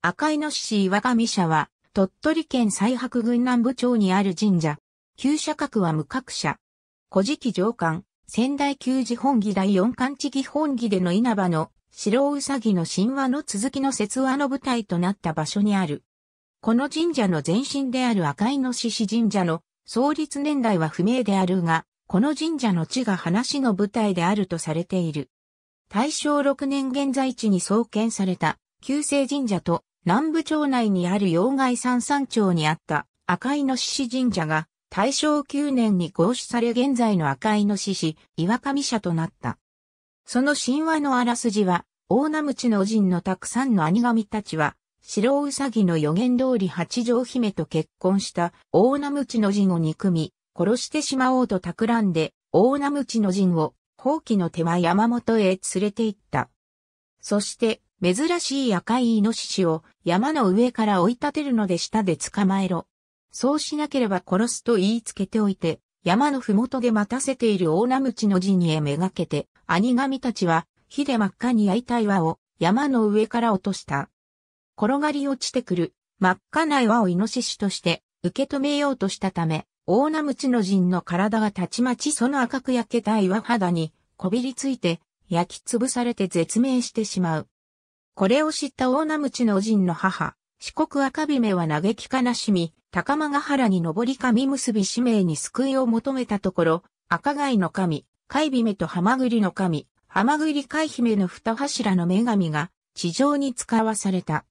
赤いの獅子岩上社は、鳥取県西白郡南部町にある神社。旧社格は無格社。古事記上官、仙台旧寺本義第四漢地義本義での稲葉の白うさぎの神話の続きの説話の舞台となった場所にある。この神社の前身である赤いの獅子神社の創立年代は不明であるが、この神社の地が話の舞台であるとされている。大正6年現在地に創建された旧世神社と南部町内にある妖害山山町にあった赤いの獅子神社が大正9年に合祀され現在の赤いの獅子岩上社となった。その神話のあらすじは、大名鞭の神のたくさんの兄神たちは、白うさぎの予言通り八条姫と結婚した大名鞭の神を憎み、殺してしまおうと企んで、大名鞭の神を放棄の手は山本へ連れて行った。そして、珍しい赤いイノシシを山の上から追い立てるので下で捕まえろ。そうしなければ殺すと言いつけておいて、山のふもとで待たせている大名鞭の陣へめがけて、兄神たちは火で真っ赤に焼いた岩を山の上から落とした。転がり落ちてくる真っ赤な岩をイノシシとして受け止めようとしたため、大名鞭の陣の体がたちまちその赤く焼けた岩肌にこびりついて焼き潰されて絶命してしまう。これを知った大名鞭の陣の母、四国赤姫は嘆き悲しみ、高間ヶ原に登り神結び使命に救いを求めたところ、赤貝の神、貝姫と浜栗の神、浜栗貝姫の二柱の女神が地上に使わされた。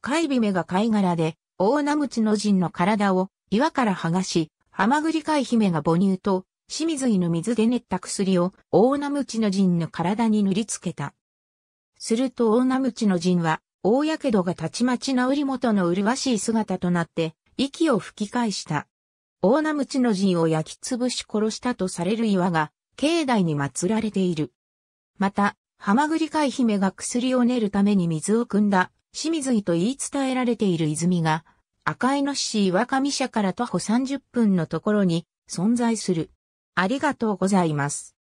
貝姫が貝殻で、大名鞭の陣の体を岩から剥がし、浜栗海姫が母乳と清水井の水で練った薬を大名鞭の陣の体に塗りつけた。すると大名鞭の陣は大やけどがたちまち治り元の麗しい姿となって息を吹き返した。大名鞭の陣を焼き潰し殺したとされる岩が境内に祀られている。また、浜栗海姫が薬を練るために水を汲んだ清水井と言い伝えられている泉が赤いの市岩上社から徒歩30分のところに存在する。ありがとうございます。